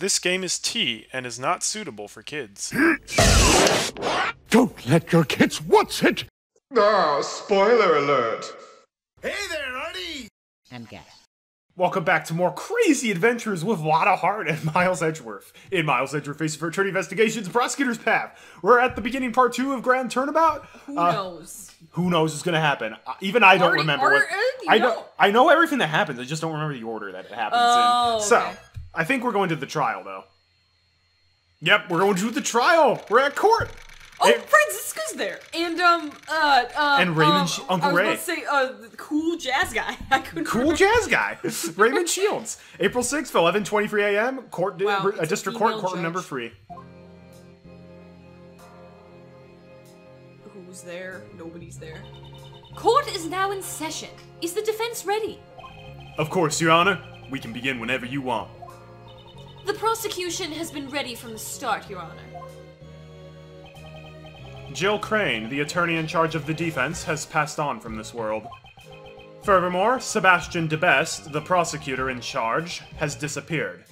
This game is T and is not suitable for kids. Don't let your kids watch it! Ah, spoiler alert. Hey there, Arty! And gas. Welcome back to more crazy adventures with Lotta Hart and Miles Edgeworth. In Miles Edgeworth Faces for Attorney Investigations Prosecutor's Path. We're at the beginning part two of Grand Turnabout. Who Uh, knows? Who knows what's gonna happen? Uh, even I don't Already- remember already- what. you I know. don't. I know everything that happens. I just don't remember the order that it happens Oh, in. So okay. I think we're going to the trial though. Yep, we're going to the trial. We're at court. Oh, Franziska's there, and um, uh, uh, And Raymond um, Sh- Uncle I was Ray. about to say, uh, cool jazz guy. I couldn't Cool remember. jazz guy, Raymond Shields. April sixth, eleven twenty-three a.m. Court, Wow, uh, district court, judge. number three. Who's there? Nobody's there. Court is now in session. Is the defense ready? Of course, Your Honor. We can begin whenever you want. The prosecution has been ready from the start, Your Honor. Jill Crane, the attorney in charge of the defense, has passed on from this world. Furthermore, Sebastian Debeste, the prosecutor in charge, has disappeared.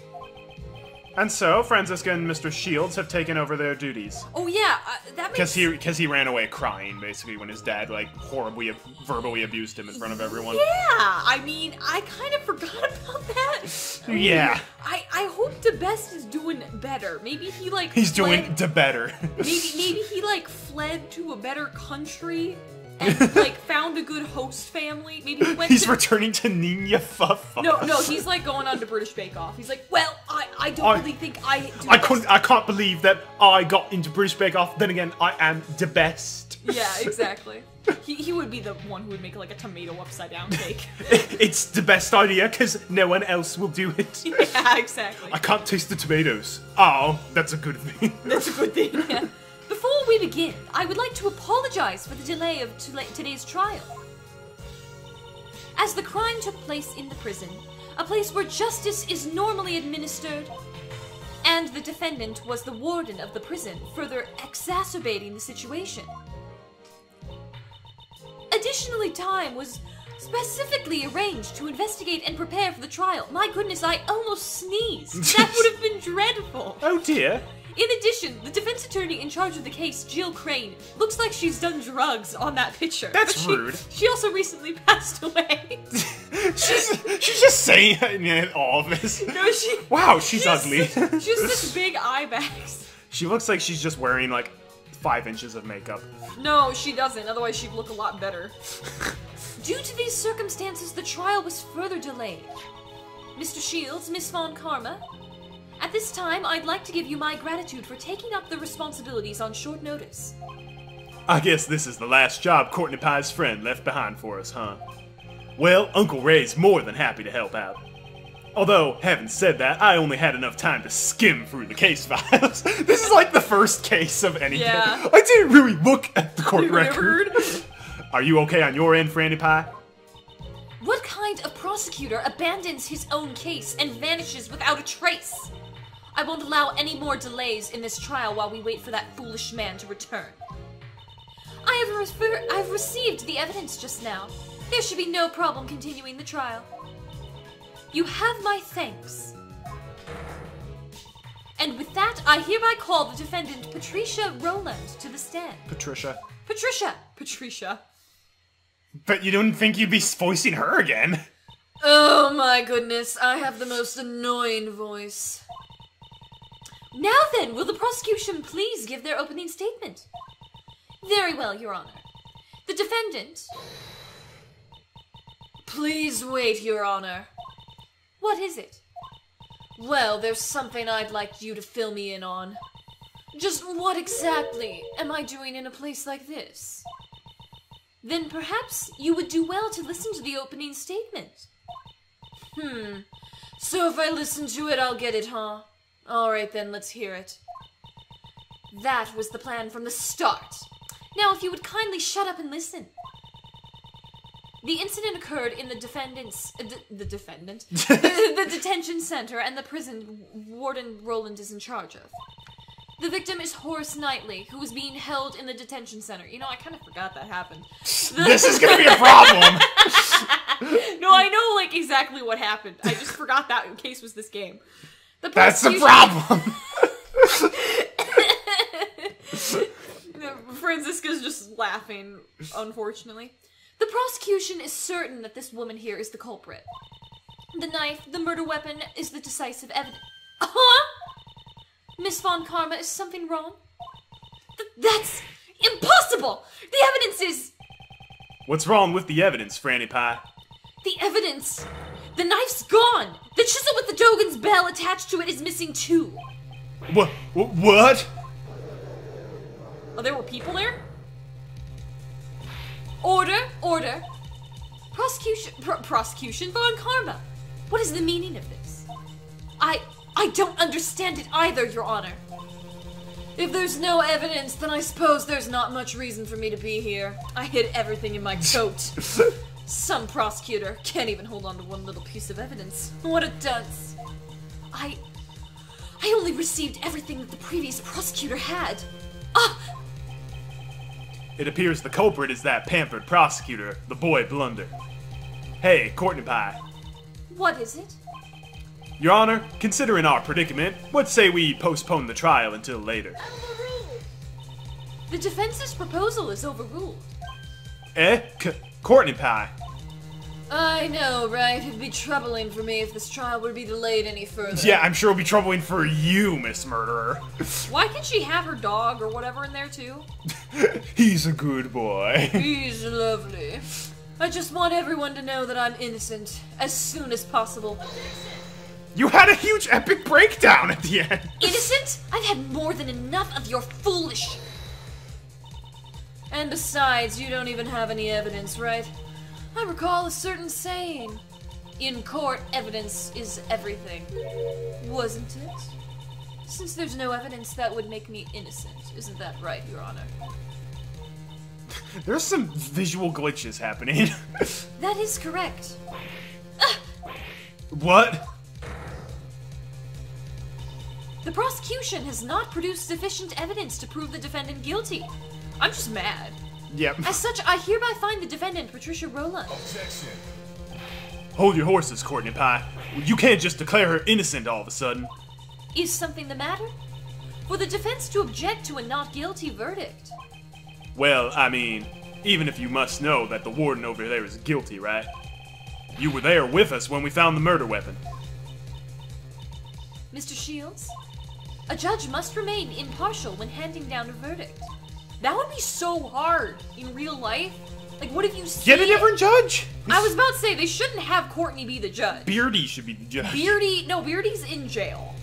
And so, Franziska and Mr. Shields have taken over their duties. Oh yeah, uh, that makes. Because he, cause he ran away crying, basically, when his dad, like, horribly, verbally abused him in front of everyone. Yeah, I mean, I kind of forgot about that. I mean, Yeah. I I hope the best is doing better. Maybe he like. He's doing fled- de better. Maybe maybe he like fled to a better country and like found a good host family. Maybe he went He's to. returning to Nina Fuff. no, no, he's like going on to British Bake Off. He's like, well, I, I don't I- really think I do. I this." couldn't. I can't believe that I got into British Bake Off. Then again, I am the best. Yeah, exactly. he, he would be the one who would make like a tomato upside down cake. It's the best idea because no one else will do it. yeah, exactly. I can't taste the tomatoes. Oh, that's a good thing. That's a good thing. Yeah. Before we begin, I would like to apologize for the delay of today's trial. As the crime took place in the prison, a place where justice is normally administered, and the defendant was the warden of the prison, further exacerbating the situation. Additionally, time was specifically arranged to investigate and prepare for the trial. My goodness, I almost sneezed. That would have been dreadful. oh dear. In addition, the defense attorney in charge of the case, Jill Crane, looks like she's done drugs on that picture. That's she, rude. She also recently passed away. She's she's just saying all of this. No, she. Wow, she's she has ugly. such- She has such big eye bags. she looks like she's just wearing like five inches of makeup. No, she doesn't. Otherwise, she'd look a lot better. Due to these circumstances, the trial was further delayed. Mr. Shields, Miss Von Karma, at this time, I'd like to give you my gratitude for taking up the responsibilities on short notice. I guess this is the last job Courtney Pie's friend left behind for us, huh? Well, Uncle Ray's more than happy to help out. Although, having said that, I only had enough time to skim through the case files. this is like the first case of anything. Yeah. I didn't really look at the court record. Are you okay on your end, Franny Pie? What kind of prosecutor abandons his own case and vanishes without a trace? I won't allow any more delays in this trial while we wait for that foolish man to return. I have refer- I've received the evidence just now. There should be no problem continuing the trial. You have my thanks. And with that, I hereby call the defendant Patricia Roland to the stand. Patricia. Patricia! Patricia. But you don't think you'd be voicing her again? Oh my goodness, I have the most annoying voice. Now then, will the prosecution please give their opening statement? Very well, Your Honor. The defendant. Please wait, Your Honor. What is it? Well, there's something I'd like you to fill me in on. Just what exactly am I doing in a place like this? Then perhaps you would do well to listen to the opening statement. Hmm. So if I listen to it, I'll get it, huh? Alright then, let's hear it. That was the plan from the start. Now, if you would kindly shut up and listen. The incident occurred in the defendant's. Uh, the defendant? the, the detention center and the prison Warden Roland is in charge of. The victim is Horace Knightley, who was being held in the detention center. You know, I kind of forgot that happened. This is gonna be a problem! no, I know like exactly what happened. I just forgot that case was this game. The That's the problem. Franziska's just laughing, unfortunately. The prosecution is certain that this woman here is the culprit. The knife, the murder weapon, is the decisive evidence. Huh? Miss Von Karma, is something wrong? Th- that's impossible! The evidence is. What's wrong with the evidence, Franny Pie? The evidence! The knife's gone! The chisel with the Dogen's bell attached to it is missing too! What? What? Oh, there were people there? Order, order. Prosecution, pr- prosecution, Von Karma. What is the meaning of this? I, I don't understand it either, Your Honor. If there's no evidence, then I suppose there's not much reason for me to be here. I hid everything in my coat. Some prosecutor can't even hold on to one little piece of evidence. What a dunce. I, I only received everything that the previous prosecutor had. Ah, It appears the culprit is that pampered prosecutor, the boy Blunder. Hey, Courtney Pie. what is it? Your Honor, considering our predicament, what say we postpone the trial until later? The defense's proposal is overruled. Eh? C- Courtney Pie. I know, right? It'd be troubling for me if this trial were to be delayed any further. Yeah, I'm sure it'll be troubling for you, Miss Murderer. Why can't she have her dog or whatever in there too? He's a good boy. He's lovely. I just want everyone to know that I'm innocent as soon as possible. You had a huge epic breakdown at the end. Innocent? I've had more than enough of your foolish. And besides, you don't even have any evidence, right? I recall a certain saying In court, evidence is everything. Wasn't it? Since there's no evidence, that would make me innocent. Isn't that right, Your Honor? There's some visual glitches happening. That is correct. what? The prosecution has not produced sufficient evidence to prove the defendant guilty. I'm just mad. Yep. As such, I hereby find the defendant, Patricia Roland. Hold your horses, Courtney Pie. You can't just declare her innocent all of a sudden. Is something the matter? For the defense to object to a not guilty verdict. Well, I mean, even if you must know that the warden over there is guilty, right? You were there with us when we found the murder weapon. Mr. Shields, a judge must remain impartial when handing down a verdict. That would be so hard in real life. Like, what if you see Get a different judge! I was about to say they shouldn't have Courtney be the judge. Beardy should be the judge. Beardy, no, Beardy's in jail.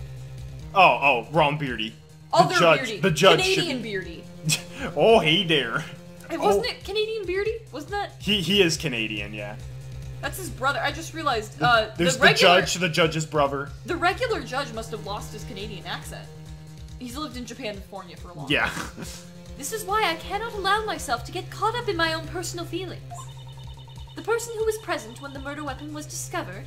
Oh, oh, wrong Beardy. Other the judge, Beardy, the judge Canadian Beardy. oh, hey there. Hey, wasn't Oh. it Canadian Beardy? Wasn't that? He he is Canadian, yeah. That's his brother. I just realized. Uh, There's the the, judge, the judge's brother. The regular judge must have lost his Canadian accent. He's lived in Japan, California for a long Yeah. time. This is why I cannot allow myself to get caught up in my own personal feelings. The person who was present when the murder weapon was discovered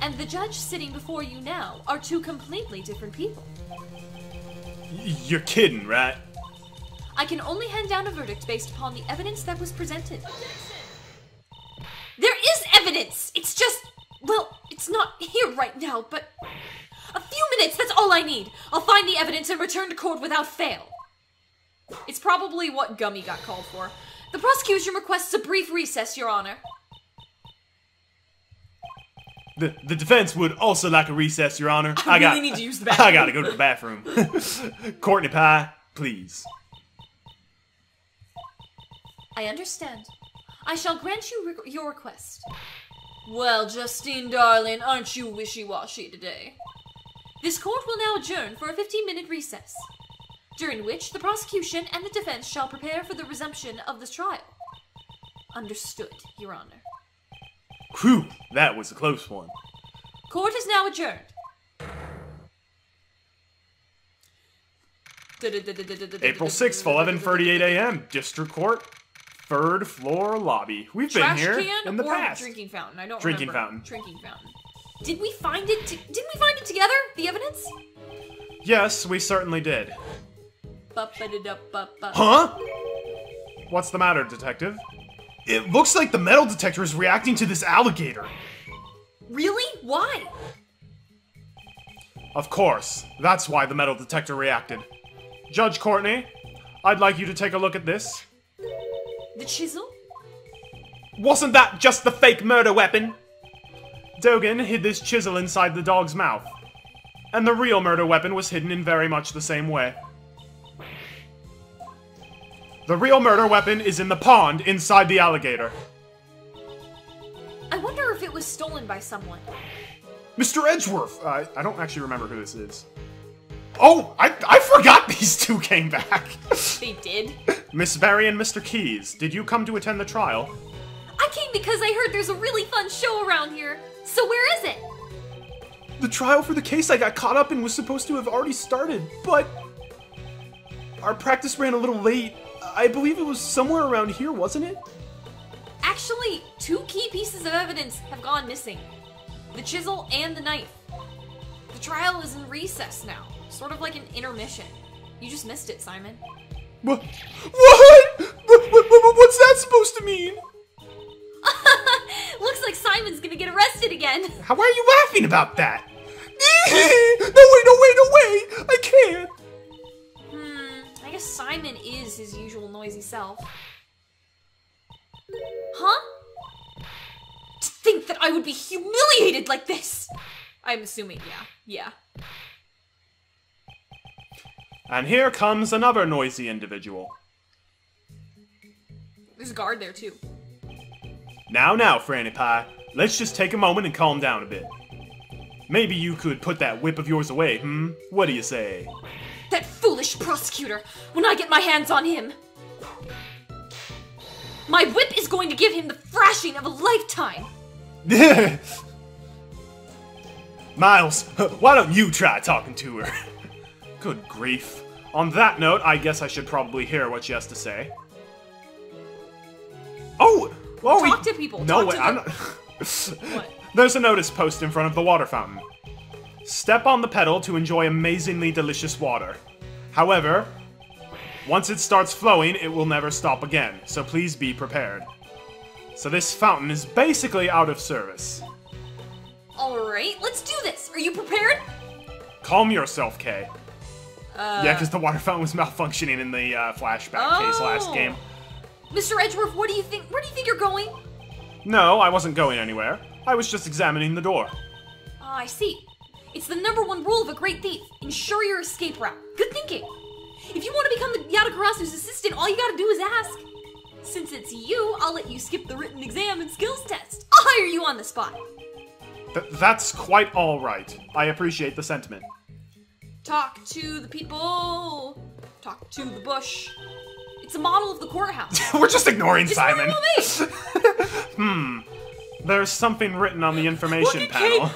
and the judge sitting before you now are two completely different people. You're kidding, right? I can only hand down a verdict based upon the evidence that was presented. There is evidence! It's just. Well, it's not here right now, but. A few minutes, that's all I need! I'll find the evidence and return to court without fail. It's probably what Gummy got called for. The prosecution requests a brief recess, Your Honor. The the defense would also like a recess, Your Honor. I got, really need to use the bathroom. I gotta go to the bathroom. Courtney Pie, please. I understand. I shall grant you re- your request. Well, Justine, darling, aren't you wishy washy today? This court will now adjourn for a 15 minute recess, during which the prosecution and the defense shall prepare for the resumption of the trial. Understood, Your Honor. Whew, that was a close one. Court is now adjourned. April 6th, 11:38 a.m. District Court, third floor lobby. We've been here in the past. drinking fountain? I don't Drinking remember. fountain. Drinking fountain. Did we find it? t- didn't we find it together? The evidence? Yes, we certainly did. Ba-ba-da-da-ba-ba. Huh? What's the matter, detective? It looks like the metal detector is reacting to this alligator. Really? Why? Of course, that's why the metal detector reacted. Judge Courtney, I'd like you to take a look at this. The chisel? Wasn't that just the fake murder weapon? Dogen hid this chisel inside the dog's mouth. And the real murder weapon was hidden in very much the same way. The real murder weapon is in the pond inside the alligator. I wonder if it was stolen by someone. Mr. Edgeworth! Uh, I don't actually remember who this is. Oh, I, I forgot these two came back! They did. Miss Berry and Mr. Keyes, did you come to attend the trial? I came because I heard there's a really fun show around here. So where is it? The trial for the case I got caught up in was supposed to have already started, but. Our practice ran a little late. I believe it was somewhere around here, wasn't it? Actually, two key pieces of evidence have gone missing. The chisel and the knife. The trial is in recess now, sort of like an intermission. You just missed it, Simon. What? What? What- what- what- What's that supposed to mean? Looks like Simon's gonna get arrested again. How are you laughing about that? no way, no way, no way! I can't! Guess Simon is his usual noisy self. Huh? To think that I would be humiliated like this! I'm assuming, yeah. Yeah. And here comes another noisy individual. There's a guard there, too. Now, now, Franny Pie, let's just take a moment and calm down a bit. Maybe you could put that whip of yours away, hmm? What do you say? That foolish prosecutor! When I get my hands on him! My whip is going to give him the thrashing of a lifetime! Miles, why don't you try talking to her? Good grief. On that note, I guess I should probably hear what she has to say. Oh! Well, Talk we... to people, No talk way, to I'm them. not... What? There's a notice post in front of the water fountain. Step on the pedal to enjoy amazingly delicious water. However, once it starts flowing, it will never stop again, so please be prepared. So this fountain is basically out of service. Alright, let's do this! Are you prepared? Calm yourself, Kay. Uh, yeah, because the water fountain was malfunctioning in the uh, flashback case last Oh. game. Mr. Edgeworth, what do you think? Where do you think you're going? No, I wasn't going anywhere. I was just examining the door. Ah, I see. It's the number one rule of a great thief. Ensure your escape route. Good thinking. If you want to become the Yatagarasu's assistant, all you gotta do is ask. Since it's you, I'll let you skip the written exam and skills test. I'll hire you on the spot. Th- that's quite all right. I appreciate the sentiment. Talk to the people. Talk to the bush. It's a model of the courthouse. We're just ignoring It's Simon. me. Hmm. There's something written on the information panel.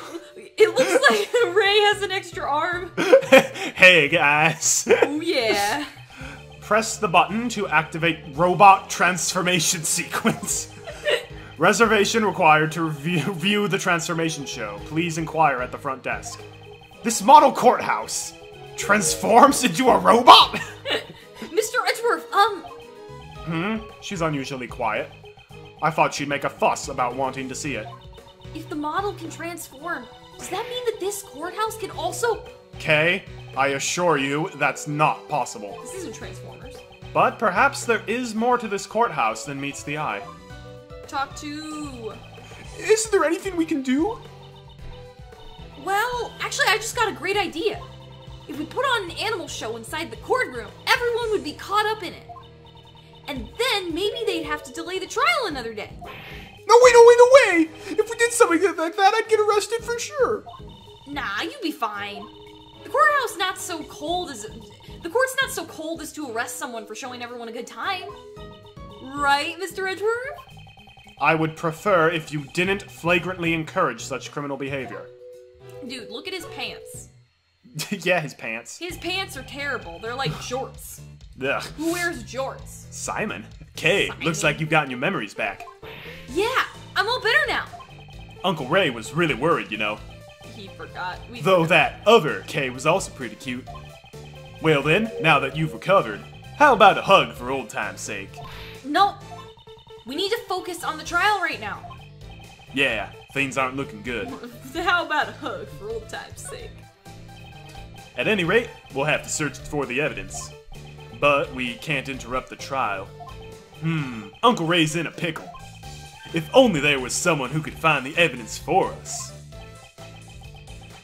It looks like Ray has an extra arm. hey guys. Oh yeah. Press the button to activate robot transformation sequence. Reservation required to review, view the transformation show. Please inquire at the front desk. This model courthouse transforms into a robot? Mr. Edgeworth, um, Hmm? She's unusually quiet. I thought she'd make a fuss about wanting to see it. if the model can transform, does that mean that this courthouse can also. Kay, I assure you that's not possible. This isn't Transformers. But perhaps there is more to this courthouse than meets the eye. Talk to. Is there anything we can do? Well, actually, I just got a great idea. If we put on an animal show inside the courtroom, everyone would be caught up in it. And then maybe they'd have to delay the trial another day. No way, no way, no way! If we did something like that, I'd get arrested for sure. Nah, you'd be fine. The courthouse not so cold as the court's not so cold as to arrest someone for showing everyone a good time. Right, Mr. Edgeworth? I would prefer if you didn't flagrantly encourage such criminal behavior. Dude, look at his pants. yeah, his pants. His pants are terrible. They're like jorts. Ugh. Who wears jorts? Simon. Kay, looks like you've gotten your memories back. Yeah, I'm all better now. Uncle Ray was really worried, you know. He forgot. We Though that other Kay was also pretty cute. Well then, now that you've recovered, how about a hug for old time's sake? No. We need to focus on the trial right now. Yeah, things aren't looking good. How about a hug for old time's sake? At any rate, we'll have to search for the evidence. But we can't interrupt the trial. Hmm, Uncle Ray's in a pickle. If only there was someone who could find the evidence for us.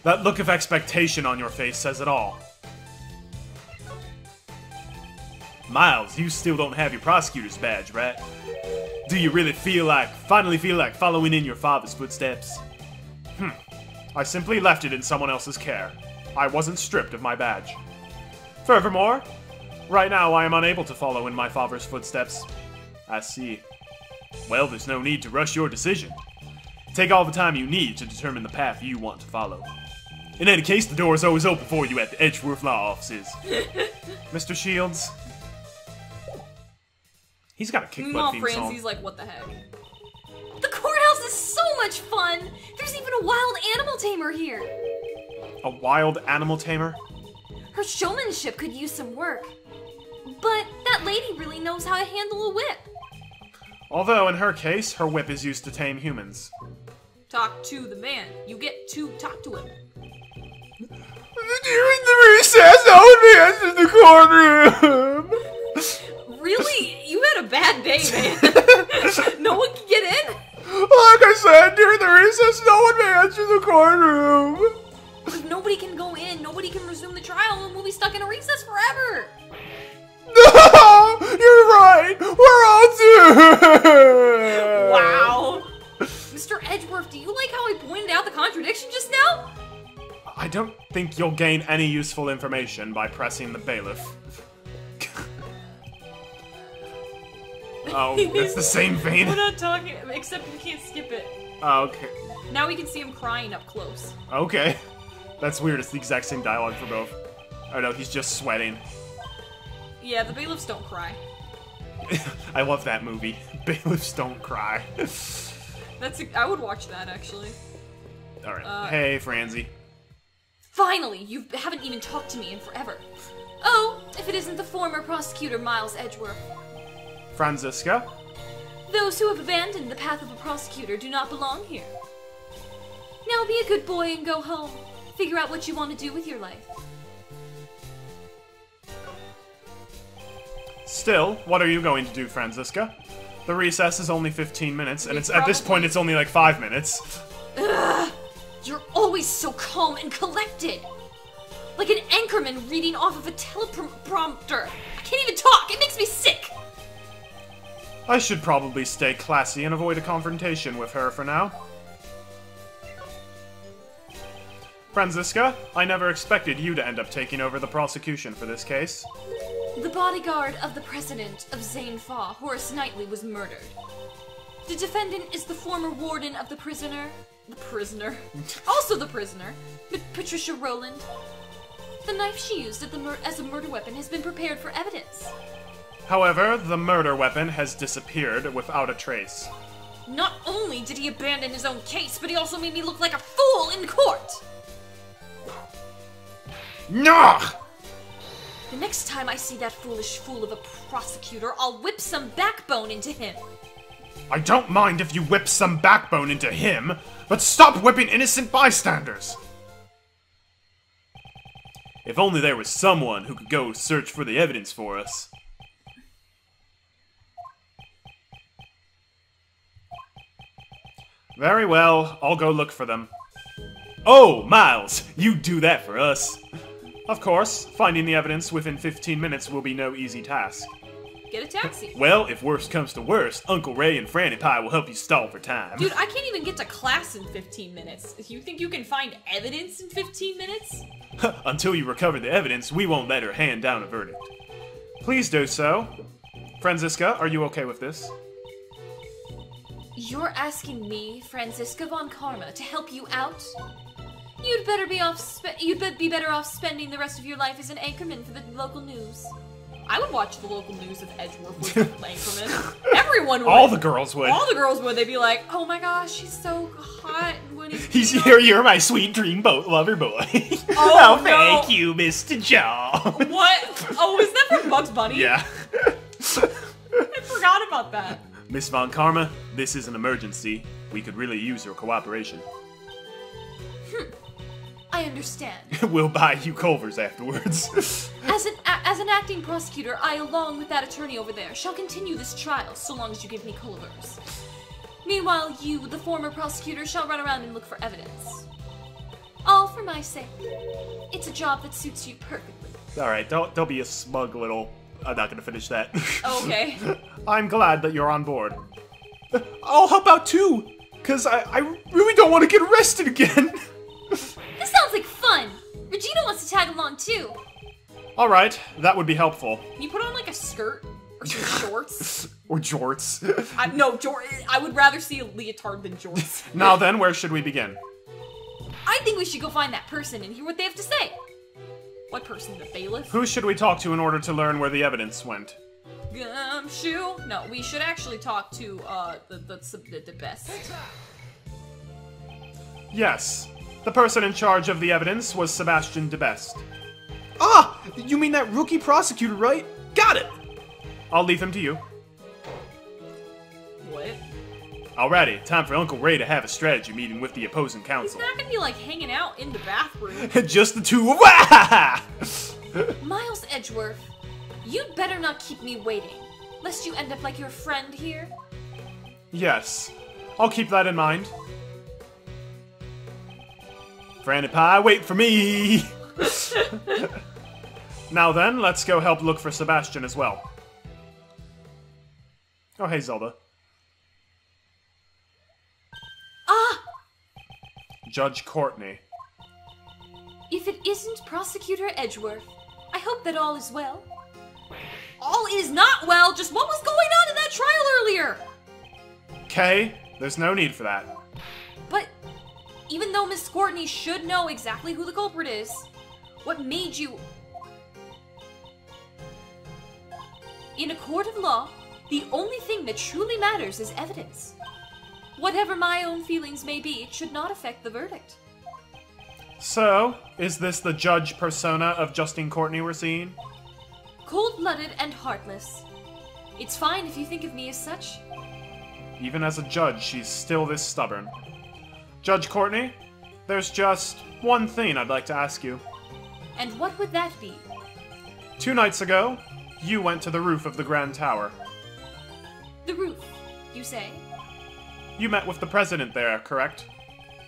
That look of expectation on your face says it all. Miles, you still don't have your prosecutor's badge, right? Do you really feel like, finally feel like following in your father's footsteps? Hmm. I simply left it in someone else's care. I wasn't stripped of my badge. Furthermore, right now I am unable to follow in my father's footsteps. I see. Well, there's no need to rush your decision. Take all the time you need to determine the path you want to follow. In any case, the door is always open for you at the Edgeworth Law Offices. Mr. Shields. He's got a kick butt theme Francie's song. like, what the heck? The courthouse is so much fun! There's even a wild animal tamer here! A wild animal tamer? Her showmanship could use some work. But that lady really knows how to handle a whip. Although, in her case, her whip is used to tame humans. Talk to the man. You get to talk to him. During the recess, I would be in the courtroom! Really? You had a bad day, man. no one can get in? Like I said, during the recess, no one may enter the courtroom! If nobody can go in, nobody can resume the trial, and we'll be stuck in a recess forever. No! You're right! We're all doomed! Wow. Mr. Edgeworth, do you like how I pointed out the contradiction just now? I don't think you'll gain any useful information by pressing the bailiff. oh, it's the same vein? We're not talking, except we can't skip it. Oh, okay. Now we can see him crying up close. Okay. That's weird, it's the exact same dialogue for both. Oh no, he's just sweating. Yeah, the bailiffs don't cry. I love that movie. Bailiffs don't cry. That's a, I would watch that actually. Alright. Uh, hey, Franzi. Finally, you haven't even talked to me in forever. Oh, if it isn't the former prosecutor Miles Edgeworth. Franziska? Those who have abandoned the path of a prosecutor do not belong here. Now be a good boy and go home. Figure out what you want to do with your life. Still, what are you going to do, Franziska? The recess is only 15 minutes, and it's at this point it's only like 5 minutes. You're always so calm and collected. Like an anchorman reading off of a teleprompter. I can't even talk. It makes me sick. I should probably stay classy and avoid a confrontation with her for now. Franziska, I never expected you to end up taking over the prosecution for this case. The bodyguard of the president of Zheng Fa, Horace Knightley, was murdered. The defendant is the former warden of the prisoner. The prisoner. also the prisoner. But Patricia Roland. The knife she used at the mur- as a murder weapon has been prepared for evidence. However, the murder weapon has disappeared without a trace. Not only did he abandon his own case, but he also made me look like a fool in court! Nah! The next time I see that foolish fool of a prosecutor, I'll whip some backbone into him. I don't mind if you whip some backbone into him, but stop whipping innocent bystanders! If only there was someone who could go search for the evidence for us. Very well, I'll go look for them. Oh, Miles, you do that for us. Of course, finding the evidence within 15 minutes will be no easy task. Get a taxi. Well, if worst comes to worst, Uncle Ray and Franny Pie will help you stall for time. Dude, I can't even get to class in 15 minutes. You think you can find evidence in 15 minutes? Until you recover the evidence, we won't let her hand down a verdict. Please do so. Franziska, are you okay with this? You're asking me, Franziska von Karma, to help you out? You'd better be off. Spe- you'd be- be better off spending the rest of your life as an anchorman for the local news. I would watch the local news if Edgeworth was an anchorman. Everyone would. All the girls would. All the girls would. They'd be like, "Oh my gosh, he's so hot when he's." He's here, you're my sweet dreamboat lover boy. Oh, thank no. you, Mr. Jaw. What? Oh, is that from Bugs Bunny? yeah. I forgot about that. Miss Von Karma, this is an emergency. We could really use your cooperation. I understand. we'll buy you Culvers afterwards. As an a- as an acting prosecutor, I, along with that attorney over there, shall continue this trial so long as you give me Culvers. Meanwhile, you, the former prosecutor, shall run around and look for evidence. All for my sake. It's a job that suits you perfectly. Alright, don't, don't be a smug little. I'm not gonna finish that. Okay. I'm glad that you're on board. I'll help out too, because I, I really don't want to get arrested again. This sounds like fun. Regina wants to tag along too. Alright, that would be helpful. Can you put on like a skirt or some shorts? Or jorts. I, no, jor- I would rather see a leotard than jorts. now then, where should we begin? I think we should go find that person and hear what they have to say. What person? The bailiff? Who should we talk to in order to learn where the evidence went? Gumshoe? No, we should actually talk to uh the the, the, the best. Yes, the person in charge of the evidence was Sebastian Debeste. Ah, you mean that rookie prosecutor, right? Got it! I'll leave him to you. What? Alrighty, time for Uncle Ray to have a strategy meeting with the opposing counsel. He's counsel. not gonna be like hanging out in the bathroom. Just the two of Miles Edgeworth, you'd better not keep me waiting, lest you end up like your friend here. Yes, I'll keep that in mind. Franny Pie, wait for me! now then, let's go help look for Sebastian as well. Oh, hey, Zelda. Ah! Judge Courtney. If it isn't Prosecutor Edgeworth, I hope that all is well. All is not well, just what was going on in that trial earlier? Kay, there's no need for that. Even though Miss Courtney should know exactly who the culprit is, what made you. In a court of law, the only thing that truly matters is evidence. Whatever my own feelings may be, it should not affect the verdict. So, is this the judge persona of Justine Courtney we're seeing? Cold blooded and heartless. It's fine if you think of me as such. Even as a judge, she's still this stubborn. Judge Courtney, there's just one thing I'd like to ask you. And what would that be? Two nights ago, you went to the roof of the Grand Tower. The roof, you say? You met with the president there, correct?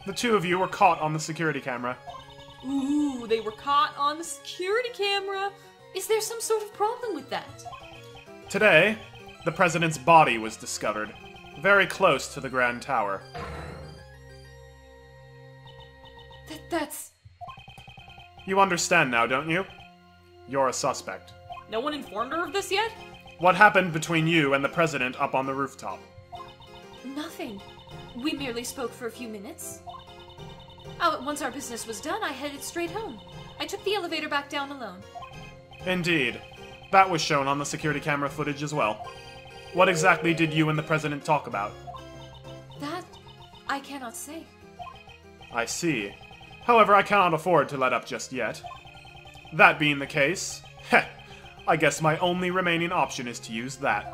The two of you were caught on the security camera. Ooh, they were caught on the security camera. Is there some sort of problem with that? Today, the president's body was discovered, very close to the Grand Tower. That's You understand now, don't you? You're a suspect. no one informed her of this yet? What happened between you and the president up on the rooftop? Nothing. We merely spoke for a few minutes. Oh, once our business was done, I headed straight home. I took the elevator back down alone. Indeed. That was shown on the security camera footage as well. What exactly did you and the president talk about? That I cannot say. I see. However, I cannot afford to let up just yet. That being the case, heh, I guess my only remaining option is to use that.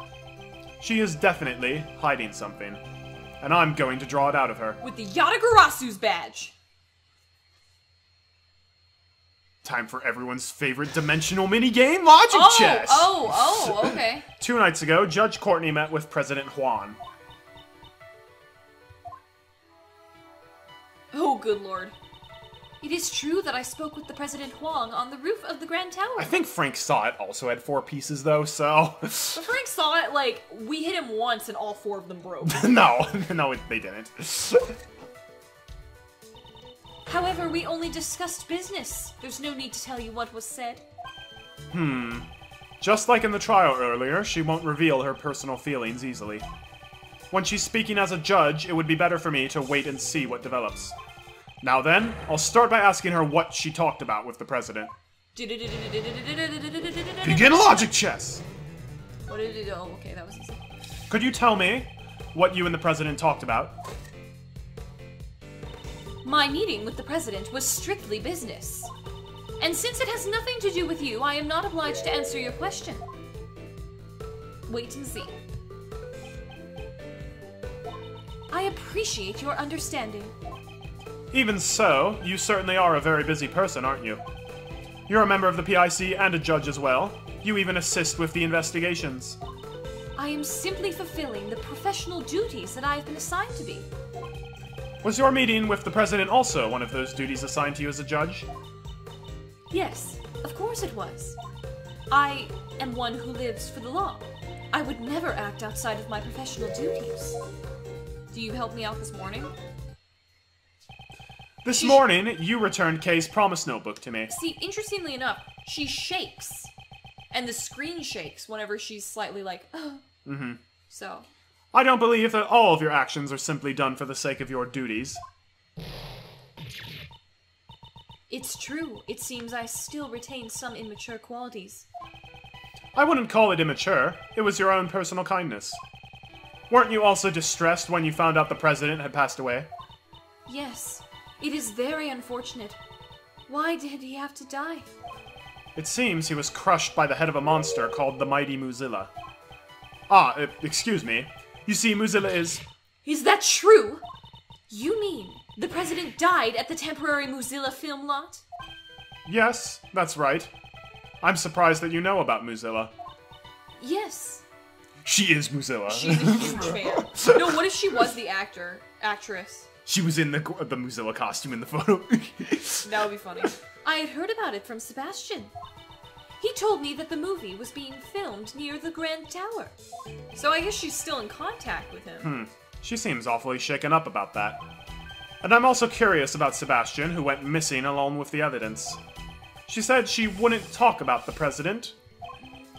She is definitely hiding something, and I'm going to draw it out of her. With the Yatagarasu's badge. Time for everyone's favorite dimensional minigame, Logic Oh, Chess! oh, oh, okay. Two nights ago, Judge Courtney met with President Huang. oh, good lord. It is true that I spoke with the President Huang on the roof of the Grand Tower. I think Franziska also had four pieces though, so But Franziska like we hit him once and all four of them broke. no, no, it, they didn't. However, we only discussed business. There's no need to tell you what was said. Hmm. Just like in the trial earlier, she won't reveal her personal feelings easily. When she's speaking as a judge, it would be better for me to wait and see what develops. Now then, I'll start by asking her what she talked about with the president. Begin logic chess! What did it? Oh, okay, that was easy. Could you tell me what you and the president talked about? My meeting with the president was strictly business. And since it has nothing to do with you, I am not obliged to answer your question. Wait and see. I appreciate your understanding. Even so, you certainly are a very busy person, aren't you? You're a member of the PIC and a judge as well. You even assist with the investigations. I am simply fulfilling the professional duties that I have been assigned to be. Was your meeting with the president also one of those duties assigned to you as a judge? Yes, of course it was. I am one who lives for the law. I would never act outside of my professional duties. Do you help me out this morning? This morning, you returned Kay's promise notebook to me. See, interestingly enough, she shakes. And the screen shakes whenever she's slightly like, oh. Mm-hmm. So, I don't believe that all of your actions are simply done for the sake of your duties. it's true. It seems I still retain some immature qualities. I wouldn't call it immature. It was your own personal kindness. Weren't you also distressed when you found out the president had passed away? Yes, it is very unfortunate. Why did he have to die? It seems he was crushed by the head of a monster called the Mighty Muzilla. Ah, uh, excuse me. You see, Muzilla is. Is that true? You mean the president died at the temporary Mozilla film lot? Yes, that's right. I'm surprised that you know about Muzilla. Yes. She is Muzilla. She's a huge fan. No, what if she was the actor, actress? She was in the the Muzilla costume in the photo. That would be funny. I had heard about it from Sebastian. He told me that the movie was being filmed near the Grand Tower. So I guess she's still in contact with him. Hmm. She seems awfully shaken up about that. And I'm also curious about Sebastian, who went missing along with the evidence. She said she wouldn't talk about the president.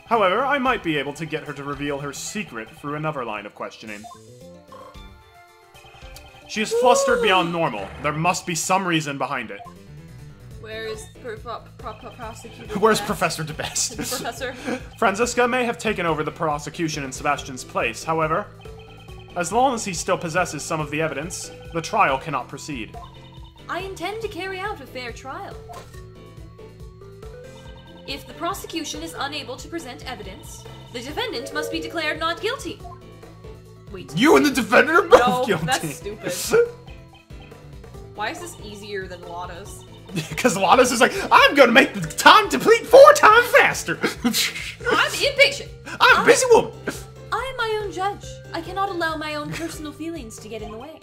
However, I might be able to get her to reveal her secret through another line of questioning. She is flustered beyond normal. There must be some reason behind it. Where is pro- pro- pro- pro- prosecutor? Where's Best? Professor Debeste? Professor? Franziska may have taken over the prosecution in Sebastian's place, however, as long as he still possesses some of the evidence, the trial cannot proceed. I intend to carry out a fair trial. If the prosecution is unable to present evidence, the defendant must be declared not guilty. Wait. You and the defender are both no, guilty. that's stupid. Why is this easier than Lotto's? Because Lawless is like, I'm gonna make the time deplete four times faster. I'm impatient. I'm a busy woman. I am my own judge. I cannot allow my own personal feelings to get in the way.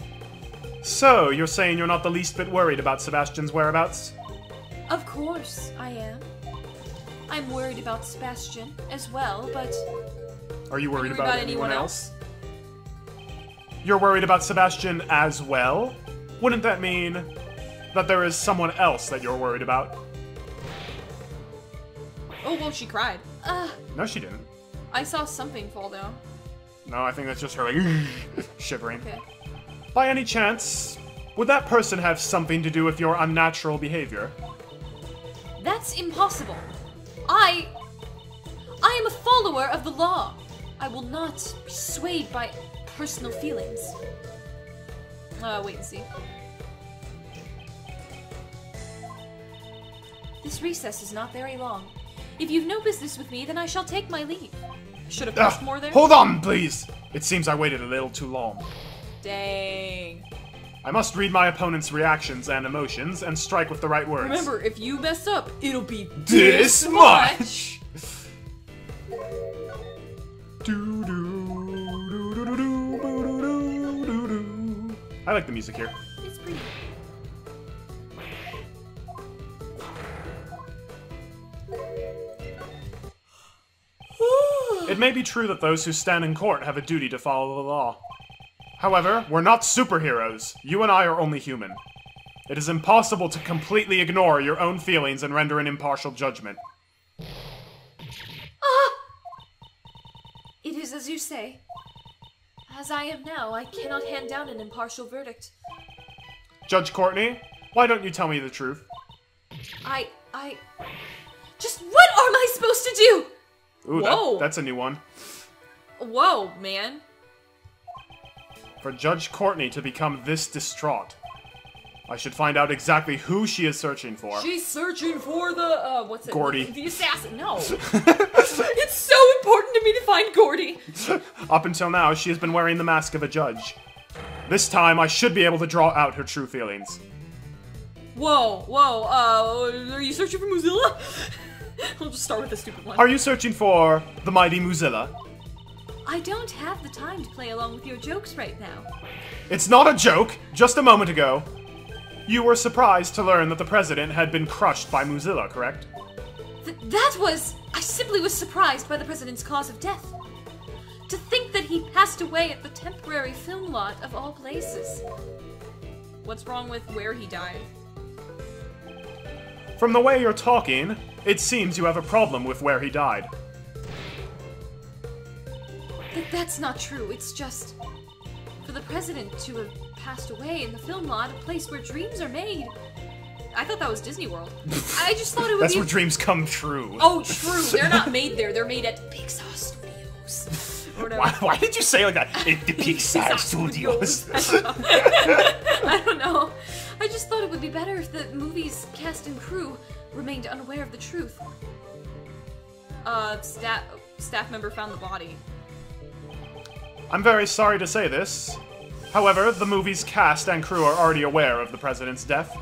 So, you're saying you're not the least bit worried about Sebastian's whereabouts? Of course, I am. I'm worried about Sebastian as well, but Are you worried about, about anyone anyone else? You're worried about Sebastian as well? Wouldn't that mean that there is someone else that you're worried about? oh well, she cried. Uh, No, she didn't. I saw something fall down. No, I think that's just her like shivering. Okay. By any chance, would that person have something to do with your unnatural behavior? That's impossible. I. I am a follower of the law. I will not be swayed by personal feelings. Uh, wait and see. This recess is not very long. If you've no business with me, then I shall take my leave. Should have pushed Ah, more there. hold on, please! It seems I waited a little too long. Dang. I must read my opponent's reactions and emotions and strike with the right words. Remember, if you mess up, it'll be this much! Do, I like the music here. It's pretty. It may be true that those who stand in court have a duty to follow the law. However, we're not superheroes. You and I are only human. It is impossible to completely ignore your own feelings and render an impartial judgment. Ah! It is as you say. As I am now, I cannot hand down an impartial verdict. Judge Courtney, why don't you tell me the truth? I. I. Just what am I supposed to do? Ooh, that- Whoa. that's a new one. Whoa, man. For Judge Courtney to become this distraught, I should find out exactly who she is searching for. She's searching for the. Uh, what's it? Gordy. The, assassin. No. it's so important to me to find Gordy. Up until now, she has been wearing the mask of a judge. This time, I should be able to draw out her true feelings. Whoa, whoa, uh, are you searching for Mozilla? I'll just start with the stupid one. Are you searching for the mighty Mozilla? I don't have the time to play along with your jokes right now. It's not a joke. Just a moment ago, you were surprised to learn that the president had been crushed by Mozilla, correct? Th- that was. I simply was surprised by the president's cause of death. To think that he passed away at the temporary film lot of all places. What's wrong with where he died? From the way you're talking, it seems you have a problem with where he died. Th- that's not true. It's just. For the president to have passed away in the film lot, a place where dreams are made. I thought that was Disney World. I just thought it would That's be. where dreams come true. Oh, true. They're not made there. They're made at Pixar Studios. Or whatever. Why, why did you say like that? At the Pixar Studios. I don't know. I just thought it would be better if the movie's cast and crew remained unaware of the truth. Uh, staff staff member found the body. I'm very sorry to say this. However, the movie's cast and crew are already aware of the president's death.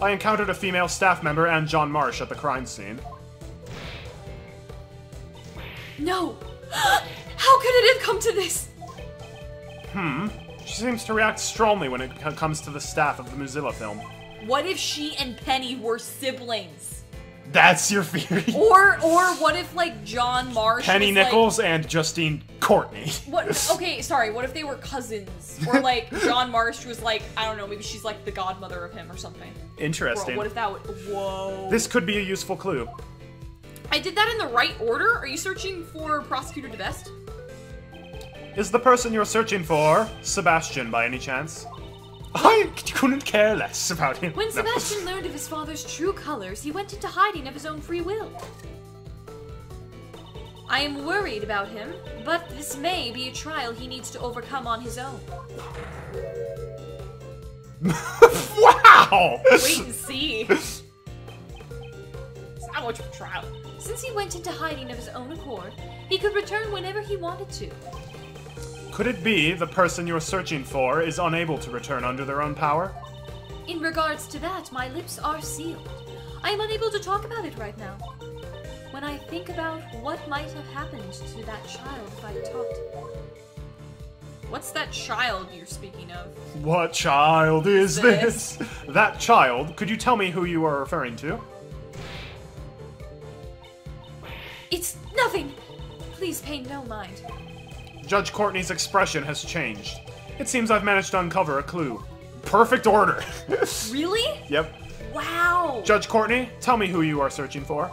I encountered a female staff member and John Marsh at the crime scene. No! How could it have come to this? Hmm. She seems to react strongly when it comes to the staff of the Mozilla film. What if she and Penny were siblings? That's your theory? Or or what if like John Marsh Penny was, like- Nichols and Justine Courtney. What? Okay, sorry. What if they were cousins? Or like John Marsh was like, I don't know, maybe she's like the godmother of him or something. Interesting. what if that would? Whoa. This could be a useful clue. I did that in the right order. Are you searching for Prosecutor Debeste? Is the person you're searching for Sebastian by any chance? I couldn't care less about him. When No. Sebastian learned of his father's true colors, he went into hiding of his own free will. I am worried about him, but this may be a trial he needs to overcome on his own. Wow! Wait and see. It's not much of a trial. Since he went into hiding of his own accord, he could return whenever he wanted to. Could it be the person you're searching for is unable to return under their own power? In regards to that, my lips are sealed. I am unable to talk about it right now. When I think about what might have happened to that child if I had talked. What's that child you're speaking of? What child is This. this? That child, could you tell me who you are referring to? It's nothing! Please pay no mind. Judge Courtney's expression has changed. It seems I've managed to uncover a clue. Perfect order. Really? yep. Wow! Judge Courtney, tell me who you are searching for.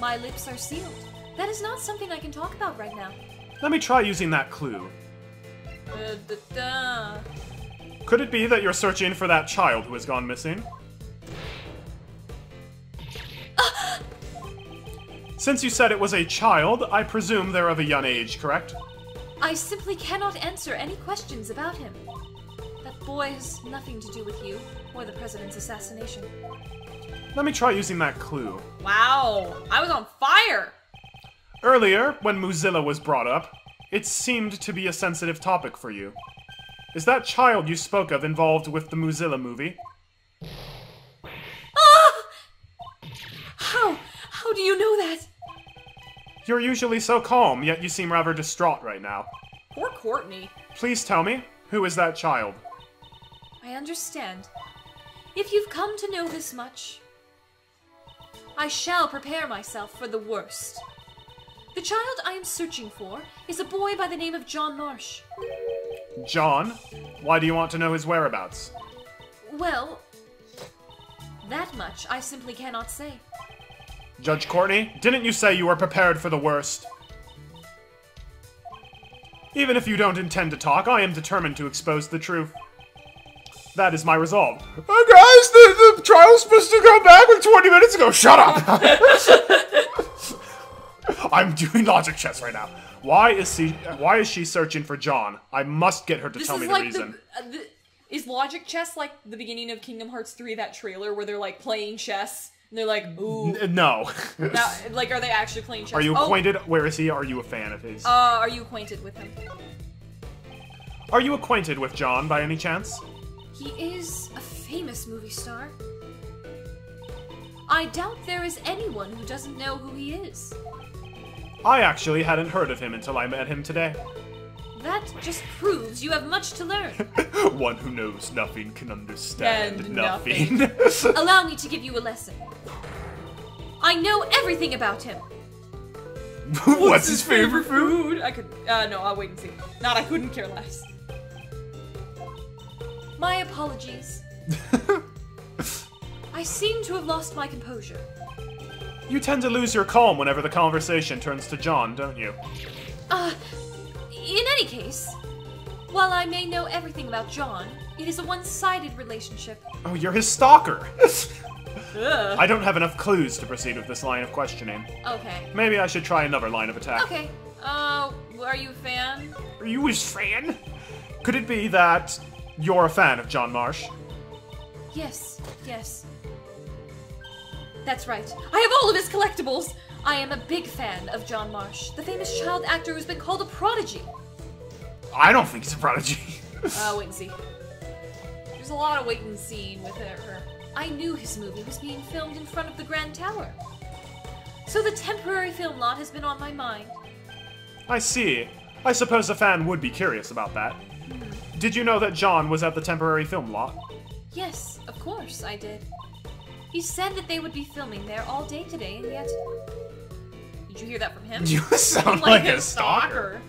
My lips are sealed. That is not something I can talk about right now. Let me try using that clue. Uh, da, da. Could it be that you're searching for that child who has gone missing? Since you said it was a child, I presume they're of a young age, correct? I simply cannot answer any questions about him. That boy has nothing to do with you or the president's assassination. Let me try using that clue. Wow, I was on fire! Earlier, when Mozilla was brought up, it seemed to be a sensitive topic for you. Is that child you spoke of involved with the Mozilla movie? Ah! How? How do you know that? You're usually so calm, yet you seem rather distraught right now. Poor Courtney. Please tell me, who is that child? I understand. If you've come to know this much, I shall prepare myself for the worst. The child I am searching for is a boy by the name of John Marsh. John? Why do you want to know his whereabouts? Well, that much I simply cannot say. Judge Courtney, didn't you say you were prepared for the worst? Even if you don't intend to talk, I am determined to expose the truth. That is my resolve. Uh, guys, the, the trial's supposed to go back like 20 minutes ago. Shut up! I'm doing logic chess right now. Why is she? Why is she searching for John? I must get her to This tell is me the like reason. the, uh, the is logic chess like the beginning of Kingdom Hearts 3 that trailer where they're like playing chess and they're like ooh N- no. now, like are they actually playing chess? Are you Oh, acquainted? Where is he? Are you a fan of his? Uh, are you acquainted with him? Are you acquainted with John by any chance? He is a famous movie star. I doubt there is anyone who doesn't know who he is. I actually hadn't heard of him until I met him today. That just proves you have much to learn. One who knows nothing can understand And nothing. Allow me to give you a lesson. I know everything about him. What's his favorite food? I could. Uh, no, I'll wait and see. Not, I couldn't care less. My apologies. I seem to have lost my composure. you tend to lose your calm whenever the conversation turns to John, don't you? Uh, in any case, while I may know everything about John, it is a one sided relationship. Oh, you're his stalker. Ugh. I don't have enough clues to proceed with this line of questioning. Okay. Maybe I should try another line of attack. Okay. Uh, are you a fan? Are you his fan? Could it be that you're a fan of John Marsh? Yes, yes. That's right. I have all of his collectibles! I am a big fan of John Marsh, the famous child actor who's been called a prodigy. I don't think he's a prodigy. Uh, wait and see. There's a lot of wait and seeing with her. I knew his movie was being filmed in front of the Grand Tower. So the temporary film lot has been on my mind. I see. I suppose a fan would be curious about that. Did you know that John was at the temporary film lot? Yes, of course, I did. He said that they would be filming there all day today, and yet. Did you hear that from him? you sound like, a stalker.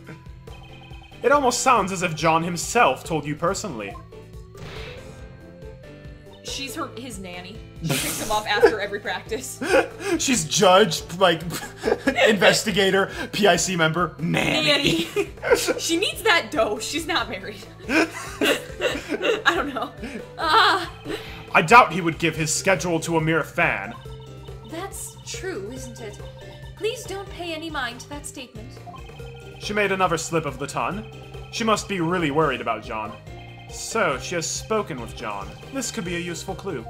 It almost sounds as if John himself told you personally. She's her his nanny. She picks him up after every practice. She's judge, like investigator, PIC member, nanny. Nanny. she needs that dough. She's not married. I don't know. Ah, I doubt he would give his schedule to a mere fan. that's true, isn't it? Please don't pay any mind to that statement. She made another slip of the tongue. She must be really worried about John. So, she has spoken with John. This could be a useful clue.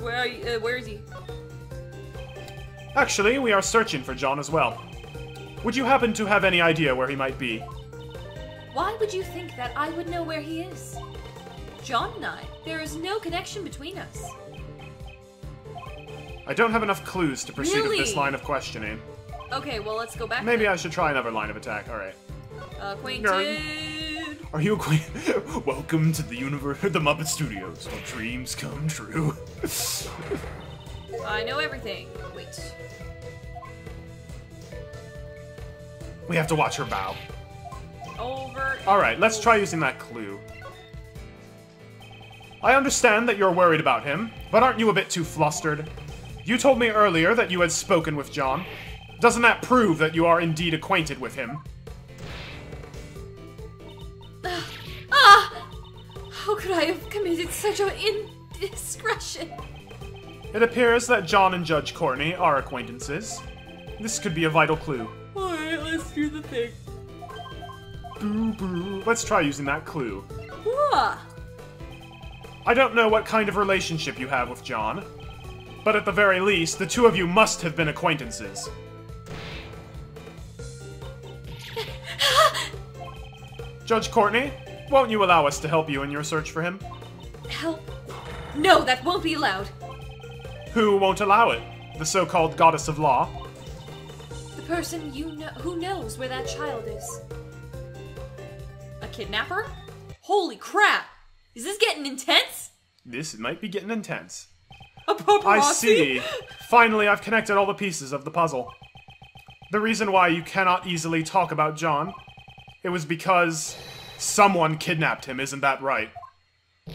Where are you, uh, where is he? Actually, we are searching for John as well. Would you happen to have any idea where he might be? Why would you think that I would know where he is? John and I, there is no connection between us. I don't have enough clues to proceed with this line of questioning. Okay, well, let's go back. Maybe then. I should try another line of attack. Alright. Acquainted. Are you acquainted? Welcome to the universe, the Muppet Studios, where dreams come true. I know everything. Wait. We have to watch her bow. Over. Alright, let's try using that clue. I understand that you're worried about him, but aren't you a bit too flustered? You told me earlier that you had spoken with John. Doesn't that prove that you are indeed acquainted with him? Ah! How could I have committed such an indiscretion? It appears that John and Judge Courtney are acquaintances. This could be a vital clue. Alright, let's do the thing. Boo boo. Let's try using that clue. Ah! I don't know what kind of relationship you have with John, but at the very least, the two of you must have been acquaintances. Judge Courtney, won't you allow us to help you in your search for him? Help. No, that won't be allowed. Who won't allow it? The so called goddess of law? The person you know who knows where that child is. A kidnapper? Holy crap! Is this getting intense? This might be getting intense. A paparazzi? I see. Finally, I've connected all the pieces of the puzzle. The reason why you cannot easily talk about John, it was because someone kidnapped him, isn't that right?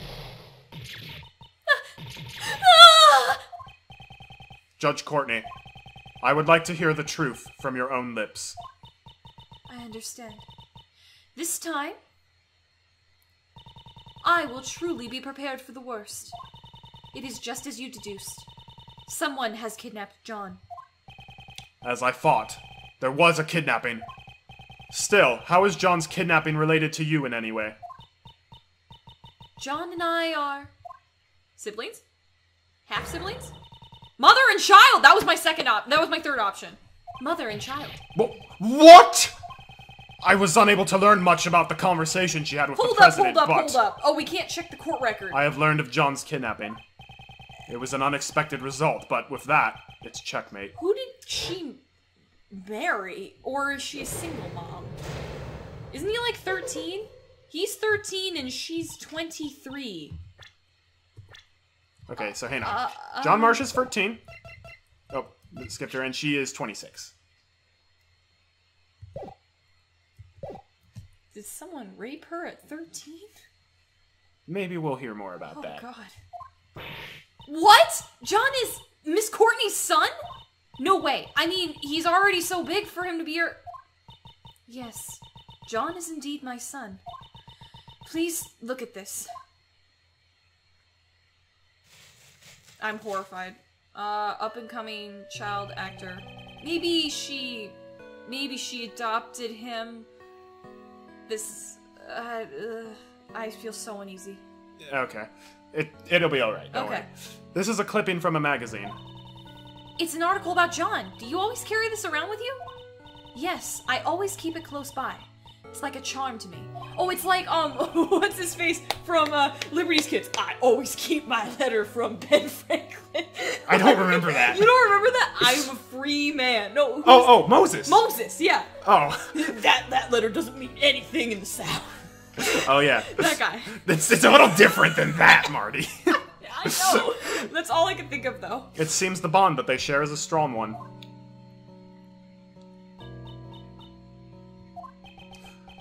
Judge Courtney, I would like to hear the truth from your own lips. I understand. This time, I will truly be prepared for the worst. It is just as you deduced. Someone has kidnapped John. As I thought, there was a kidnapping. Still, how is John's kidnapping related to you in any way? John and I are siblings, half siblings, mother and child. That was my second op. That was my third option. Mother and child. Wh- What? I was unable to learn much about the conversation she had with Hold the up, president, hold up, but hold up. Oh, we can't check the court record. I have learned of John's kidnapping. It was an unexpected result, but with that, it's checkmate. Who did she marry? Or is she a single mom? Isn't he like 13? He's 13 and she's 23. Okay, so hang on. Uh, John Marsh is 13. Oh, skipped her, and she is 26. Did someone rape her at 13? Maybe we'll hear more about Oh, that. Oh, God. What? John is Miss Courtney's son? No way. I mean, he's already so big for him to be your. Yes, John is indeed my son. Please look at this. I'm horrified. Uh, up and coming child actor. Maybe she. Maybe she adopted him. This. Uh, uh, I feel so uneasy. Okay. It, it'll be alright, don't Okay. worry. This is a clipping from a magazine. It's an article about John. Do you always carry this around with you? Yes, I always keep it close by. It's like a charm to me. Oh, it's like um, what's his face from uh, Liberty's Kids? I always keep my letter from Ben Franklin. I don't remember that. you don't remember that? I'm a free man. No. Oh, oh, Moses! Moses. Yeah. oh, That that letter doesn't mean anything in the South. Oh yeah. That guy. It's, it's a little different than that, Marty. I know. That's all I can think of though. it seems the bond that they share is a strong one.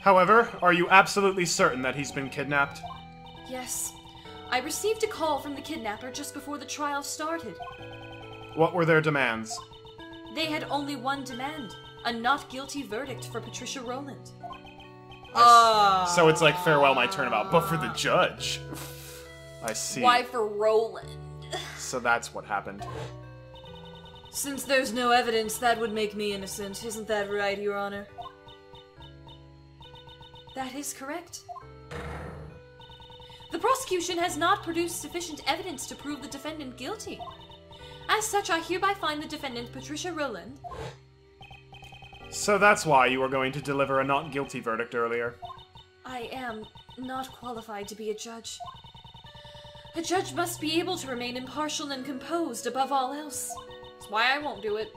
However, are you absolutely certain that he's been kidnapped? Yes. I received a call from the kidnapper just before the trial started. What were their demands? They had only one demand a not guilty verdict for Patricia Roland. Uh, So it's like farewell my turnabout, but for the judge. I see. why for Roland? So that's what happened. Since there's no evidence, that would make me innocent. Isn't that right, Your Honor? That is correct. The prosecution has not produced sufficient evidence to prove the defendant guilty. As such, I hereby find the defendant, Patricia Roland, So that's why you were going to deliver a not guilty verdict earlier. I am not qualified to be a judge. A judge must be able to remain impartial and composed above all else. That's why I won't do it.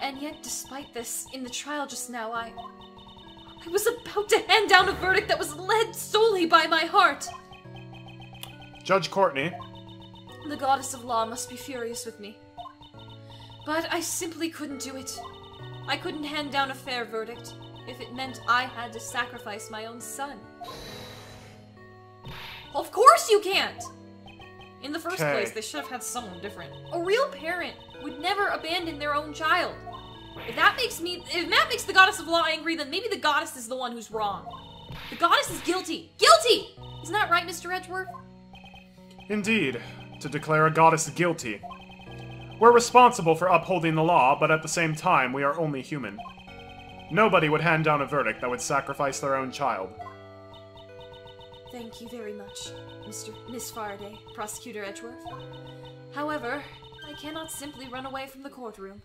And yet, despite this, in the trial just now, I. I was about to hand down a verdict that was led solely by my heart. Judge Courtney, The goddess of law must be furious with me. But I simply couldn't do it. I couldn't hand down a fair verdict if it meant I had to sacrifice my own son. Of course you can't! In the first Okay. place, they should have had someone different. A real parent would never abandon their own child. If that makes me if that makes the goddess of law angry, then maybe the goddess is the one who's wrong. The goddess is guilty. Guilty! Isn't that right, Mr. Edgeworth? indeed, to declare a goddess guilty. We're responsible for upholding the law, but at the same time, we are only human. Nobody would hand down a verdict that would sacrifice their own child. Thank you very much, Mr. Miss Faraday, Prosecutor Edgeworth. However, I cannot simply run away from the courtroom.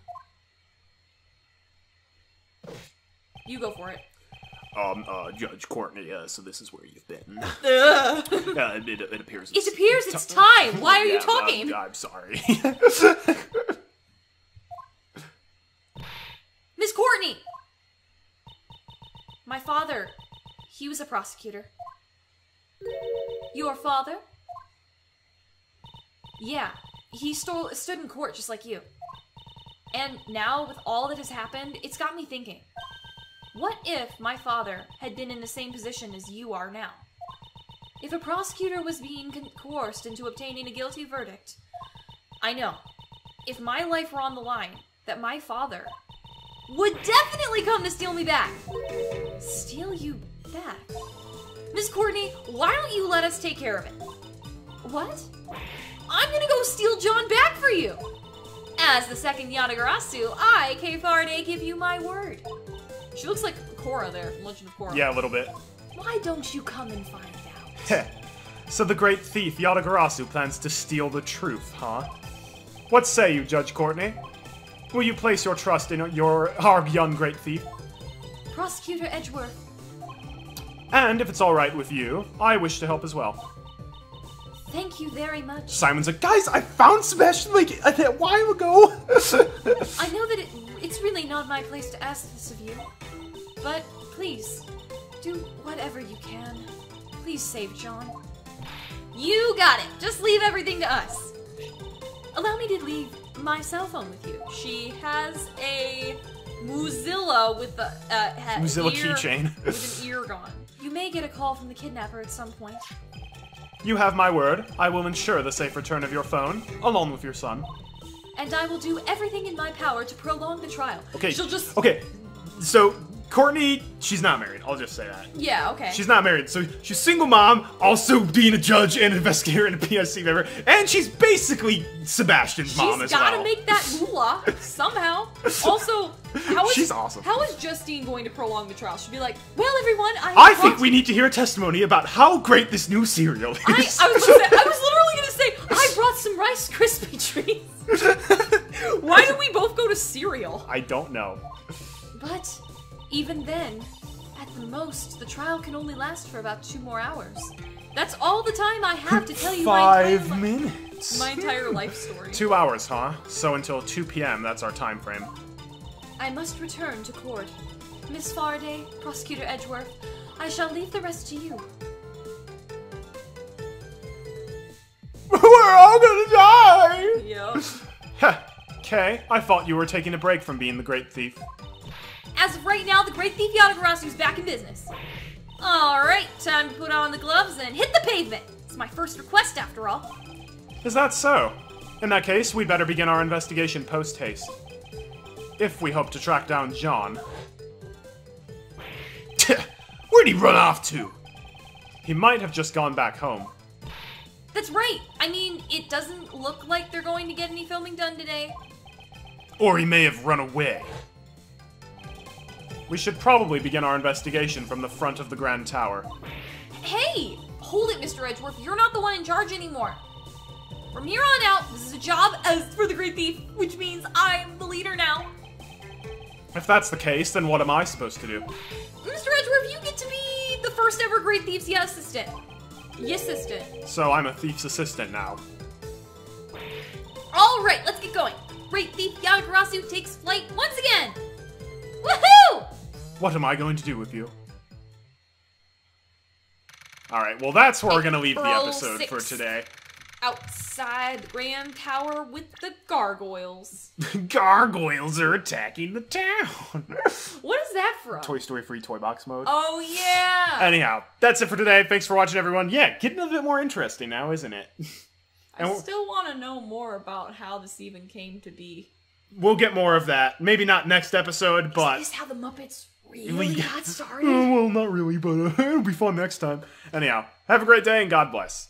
You go for it. Um, uh, Judge Courtney, uh, so this is where you've been. uh, it, it appears. It appears it's time. Why are you talking? I'm, I'm sorry. Miss Courtney! My father, he was a prosecutor. Your father? Yeah, he stole, stood in court just like you. And now, with all that has happened, it's got me thinking. What if my father had been in the same position as you are now? If a prosecutor was being con- coerced into obtaining a guilty verdict, I know, if my life were on the line, that my father would definitely come to steal me back. Steal you back? Miss Courtney, why don't you let us take care of it? What? I'm gonna go steal John back for you! As the second Yatagarasu, I, Kay Faraday, give you my word. She looks like Korra there from Legend of Korra. yeah, a little bit. Why don't you come and find out? so the great thief Yatagarasu plans to steal the truth, huh? What say you, Judge Courtney? Will you place your trust in your our young great thief? Prosecutor Edgeworth. And if it's alright with you, I wish to help as well. Thank you very much. Simon's like, guys, I found Sebastian like a while ago. I know that it, it's really not my place to ask this of you, but please, do whatever you can. Please save John. You got it. Just leave everything to us. Allow me to leave my cell phone with you. She has a Mozilla with the uh, Mozilla keychain. with an ear gone. You may get a call from the kidnapper at some point. you have my word. I will ensure the safe return of your phone, along with your son. And I will do everything in my power to prolong the trial. Okay. She'll just. Okay. So Courtney, she's not married. I'll just say that. Yeah, okay. She's not married, so she's single mom, also being a judge and investigator and a PSC member, and she's basically Sebastian's mom She's as gotta make that moolah somehow. Also, how is She's awesome. How is Justine going to prolong the trial? She'd be like, "Well, everyone, I." I think we need to hear a testimony about how great this new cereal is. I, I was gonna say, I was literally gonna say I brought some Rice Krispie treats. Why do we both go to cereal? I don't know. But even then, at the most, the trial can only last for about two more hours. That's all the time I have to tell you my entire, Five minutes. my entire life story. Two hours, huh? So until 2 p.m. That's our time frame. I must return to court. Miss Faraday, Prosecutor Edgeworth, I shall leave the rest to you. We're all gonna die! Yep. Heh. Okay, I thought you were taking a break from being the great thief. As of right now, the great thief Yatagarasu is back in business. Alright, time to put on the gloves and hit the pavement. It's my first request, after all. Is that so? In that case, we'd better begin our investigation post haste. If we hope to track down John. Where'd he run off to? He might have just gone back home. That's right. I mean, it doesn't look like they're going to get any filming done today. Or he may have run away. We should probably begin our investigation from the front of the Grand Tower. Hey! Hold it, Mr. Edgeworth. You're not the one in charge anymore. From here on out, this is a job as for the Great Thief, which means I'm the leader now. If that's the case, then what am I supposed to do? Mr. Edgeworth, you get to be the first ever Great Thief's yeah assistant. Yes, assistant. So I'm a thief's assistant now. Alright, let's get going. Great Thief Yatagarasu takes flight once again. Woohoo! What am I going to do with you? Alright, well, that's where we're going to leave the April episode for today. Outside the Grand Tower with the gargoyles. Gargoyles are attacking the town. What is that from? Toy Story free toy box mode. Oh yeah. Anyhow, that's it for today. Thanks for watching, everyone. Yeah, getting a bit more interesting now, isn't it? I still want to know more about how this even came to be. we'll get more of that. Maybe not next episode, but. Is this how the Muppets really We- got started? Uh, well, not really, but uh, it'll be fun next time. Anyhow, have a great day and God bless.